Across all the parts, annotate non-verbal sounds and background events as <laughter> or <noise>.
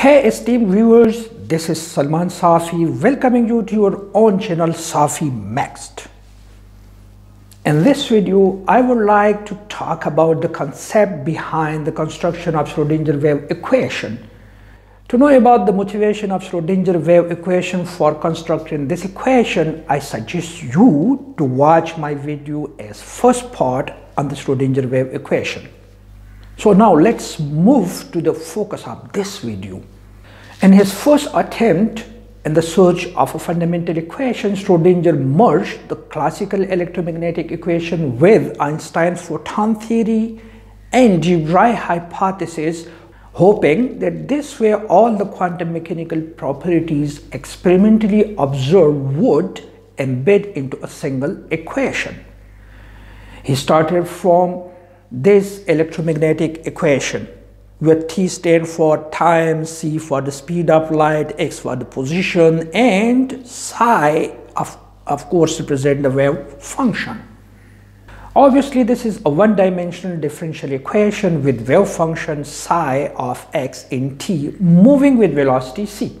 Hey esteemed viewers, this is Salman Safi welcoming you to your own channel Safi Mixed. In this video, I would like to talk about the concept behind the construction of Schrodinger wave equation. To know about the motivation of Schrodinger wave equation for constructing this equation, I suggest you to watch my video as first part on the Schrodinger wave equation. So now let's move to the focus of this video. In his first attempt in the search of a fundamental equation, Schrodinger merged the classical electromagnetic equation with Einstein's photon theory and de Broglie hypothesis, hoping that this way all the quantum mechanical properties experimentally observed would embed into a single equation. He started from this electromagnetic equation where t stands for time, c for the speed of light, x for the position, and psi of, of course represent the wave function. Obviously, this is a one-dimensional differential equation with wave function psi of x in t moving with velocity c.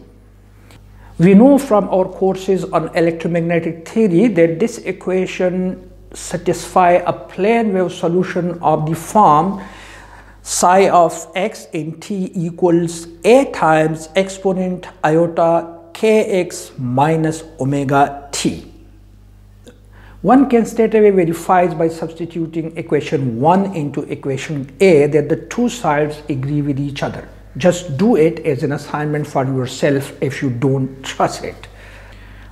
We know from our courses on electromagnetic theory that this equation satisfy a plane wave solution of the form psi of x in t equals a times exponent iota kx minus omega t. One can straight away verify by substituting equation 1 into equation A that the two sides agree with each other. Just do it as an assignment for yourself if you don't trust it.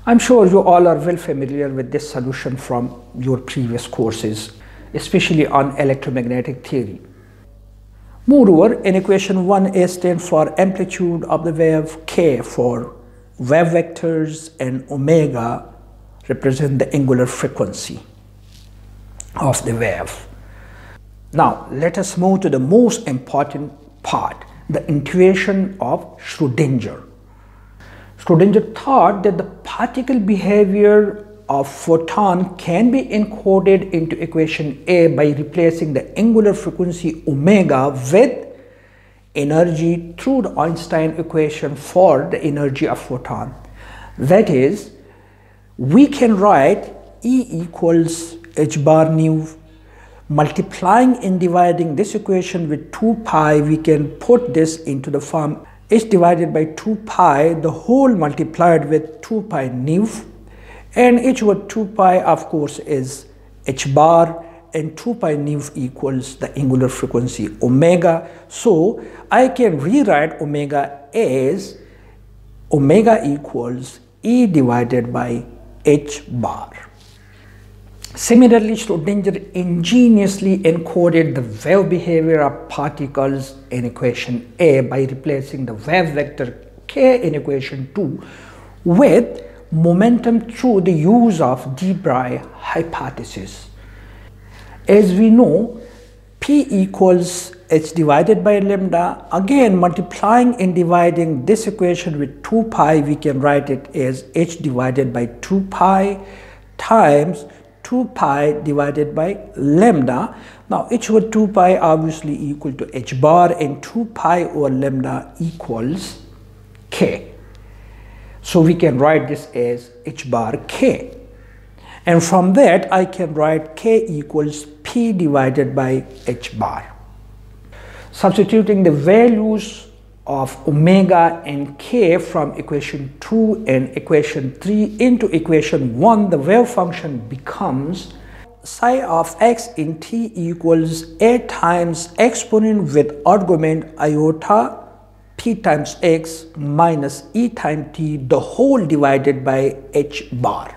I'm sure you all are well familiar with this solution from your previous courses, especially on electromagnetic theory. Moreover, in equation 1, A stands for amplitude of the wave, K for wave vectors, and omega represent the angular frequency of the wave. Now, let us move to the most important part, the intuition of Schrodinger. Schrodinger thought that the particle behavior of photon can be encoded into equation A by replacing the angular frequency omega with energy through the Einstein equation for the energy of photon. That is, we can write E equals h bar nu multiplying and dividing this equation with 2 pi we can put this into the form is divided by 2 pi, the whole multiplied with 2 pi nu, and h over 2 pi of course is h bar and 2 pi nu equals the angular frequency omega. So I can rewrite omega as omega equals E divided by h bar. Similarly, Schrodinger ingeniously encoded the wave behavior of particles in equation A by replacing the wave vector k in equation 2 with momentum through the use of de Broglie hypothesis. As we know, P equals h divided by lambda. Again, multiplying and dividing this equation with 2 pi, we can write it as h divided by 2 pi times 2 pi divided by lambda. Now h over 2 pi obviously equal to h bar and 2 pi over lambda equals k. So we can write this as h bar k. And from that I can write k equals p divided by h bar. Substituting the values of omega and k from equation 2 and equation 3 into equation 1, the wave function becomes psi of x in t equals a times exponent with argument iota p times x minus e times t the whole divided by h bar.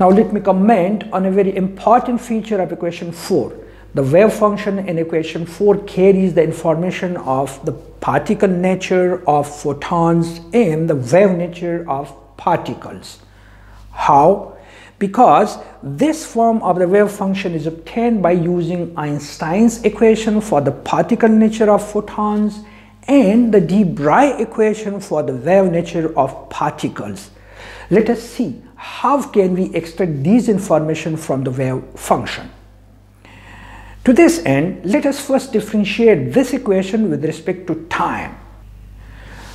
Now let me comment on a very important feature of equation 4 the wave function in equation 4 carries the information of the particle nature of photons and the wave nature of particles. How? Because this form of the wave function is obtained by using Einstein's equation for the particle nature of photons and the de Broglie equation for the wave nature of particles. Let us see how can we extract these information from the wave function. To this end, let us first differentiate this equation with respect to time.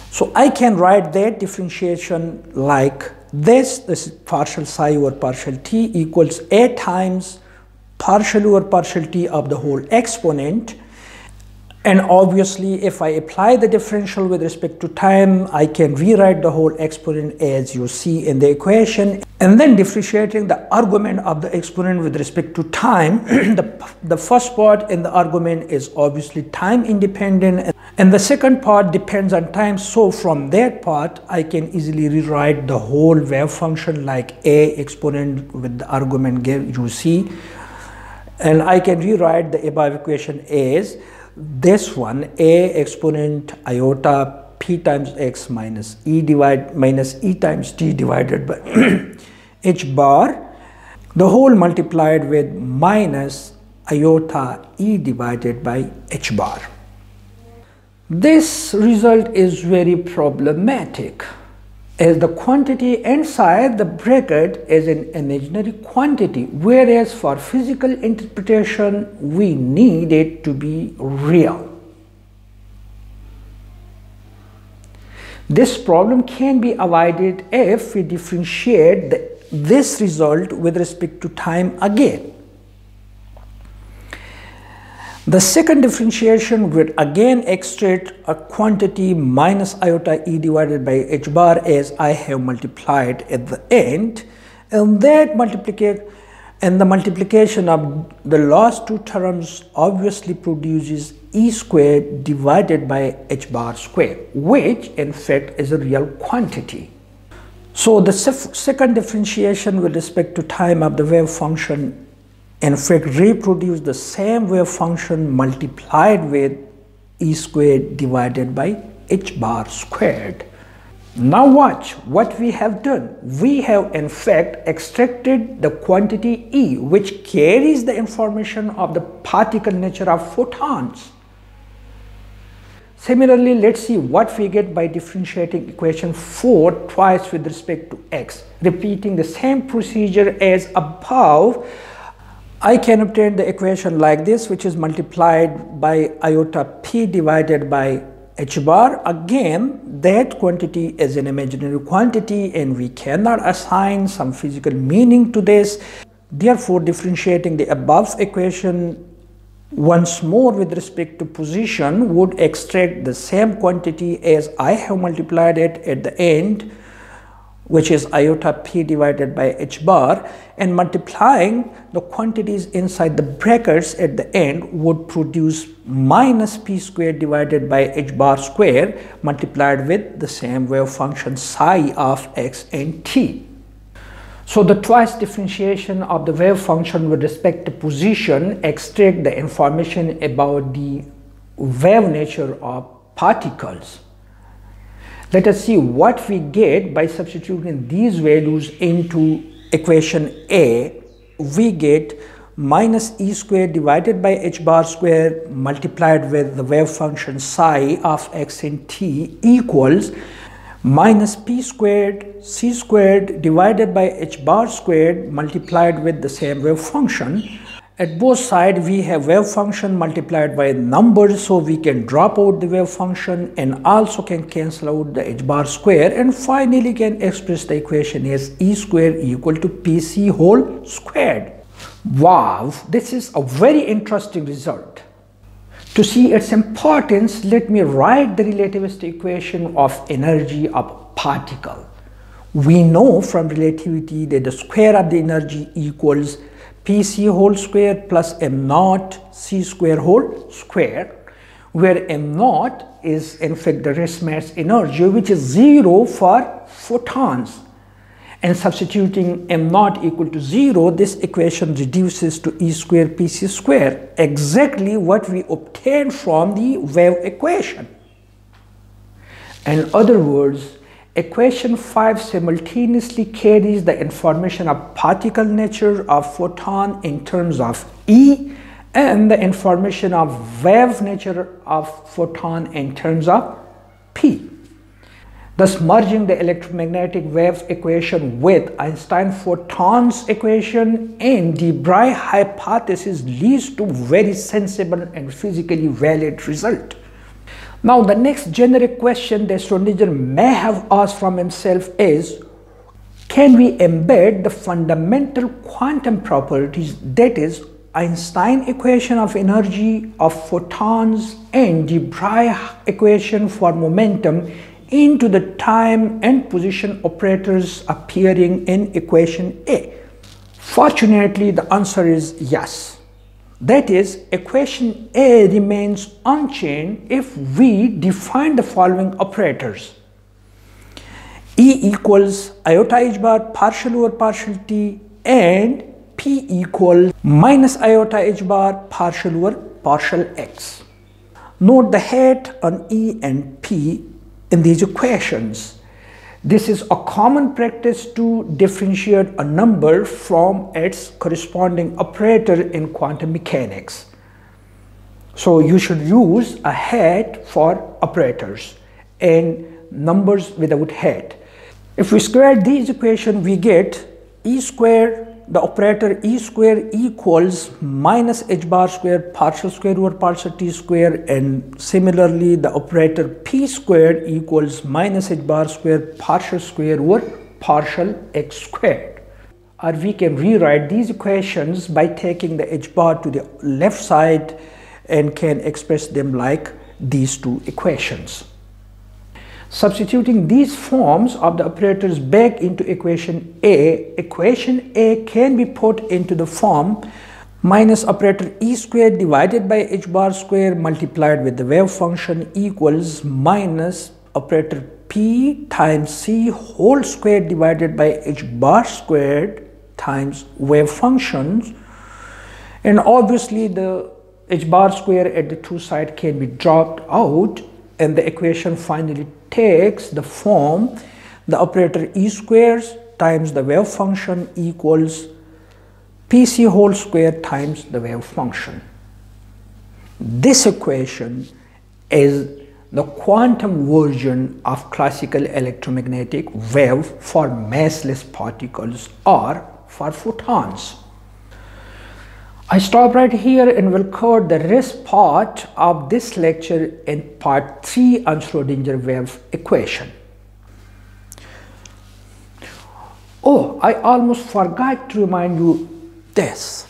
So I can write that differentiation like this, this is partial psi over partial t equals a times partial over partial t of the whole exponent and obviously, if I apply the differential with respect to time, I can rewrite the whole exponent as you see in the equation. And then differentiating the argument of the exponent with respect to time, <clears throat> the, the first part in the argument is obviously time independent. And the second part depends on time. So from that part, I can easily rewrite the whole wave function like a exponent with the argument you see. And I can rewrite the above equation as this one a exponent iota p times x minus e divide minus e times t divided by <clears throat> h bar the whole multiplied with minus iota e divided by h bar. This result is very problematic as the quantity inside the bracket is an imaginary quantity whereas for physical interpretation we need it to be real. This problem can be avoided if we differentiate the, this result with respect to time again. The second differentiation would again extract a quantity minus iota e divided by h bar as I have multiplied at the end and that multiplicate and the multiplication of the last two terms obviously produces e squared divided by h bar square which in fact is a real quantity. So the second differentiation with respect to time of the wave function in fact reproduce the same wave function multiplied with e squared divided by h bar squared. Now watch what we have done. We have in fact extracted the quantity E which carries the information of the particle nature of photons. Similarly, let's see what we get by differentiating equation 4 twice with respect to x, repeating the same procedure as above I can obtain the equation like this which is multiplied by iota p divided by h bar. Again that quantity is an imaginary quantity and we cannot assign some physical meaning to this. Therefore differentiating the above equation once more with respect to position would extract the same quantity as I have multiplied it at the end which is iota p divided by h bar and multiplying the quantities inside the brackets at the end would produce minus p squared divided by h bar square multiplied with the same wave function psi of x and t. So the twice differentiation of the wave function with respect to position extract the information about the wave nature of particles. Let us see what we get by substituting these values into equation A. We get minus e squared divided by h bar square multiplied with the wave function psi of x and t equals minus p squared c squared divided by h bar squared multiplied with the same wave function at both sides, we have wave function multiplied by numbers, so we can drop out the wave function and also can cancel out the h bar square and finally can express the equation as e square equal to pc whole squared. Wow, this is a very interesting result. To see its importance, let me write the relativistic equation of energy of particle. We know from relativity that the square of the energy equals pc whole square plus m naught c square whole square where m naught is in fact the rest mass energy which is zero for photons. And substituting m naught equal to 0 this equation reduces to e square pc square exactly what we obtained from the wave equation. In other words Equation 5 simultaneously carries the information of particle nature of photon in terms of E and the information of wave nature of photon in terms of P. Thus, merging the electromagnetic wave equation with Einstein photons equation and de Broglie hypothesis leads to very sensible and physically valid result. Now, the next generic question the Schrodinger may have asked from himself is, can we embed the fundamental quantum properties that is Einstein equation of energy of photons and de Broglie equation for momentum into the time and position operators appearing in equation A? Fortunately, the answer is yes. That is, equation A remains unchanged if we define the following operators. E equals iota h bar partial over partial t and P equals minus iota h bar partial over partial x. Note the hat on E and P in these equations. This is a common practice to differentiate a number from its corresponding operator in quantum mechanics. So you should use a hat for operators and numbers without hat. If we square these equations, we get e squared the operator e square equals minus h bar square partial square over partial t square and similarly the operator p square equals minus h bar square partial square over partial x squared or we can rewrite these equations by taking the h bar to the left side and can express them like these two equations. Substituting these forms of the operators back into equation A, equation A can be put into the form minus operator E squared divided by h bar square multiplied with the wave function equals minus operator P times C whole square divided by h bar squared times wave functions. And obviously the h bar square at the two side can be dropped out and the equation finally takes the form the operator e squares times the wave function equals pc whole square times the wave function. This equation is the quantum version of classical electromagnetic wave for massless particles or for photons. I stop right here and will cover the rest part of this lecture in part 3 on Schrodinger wave equation. Oh, I almost forgot to remind you this.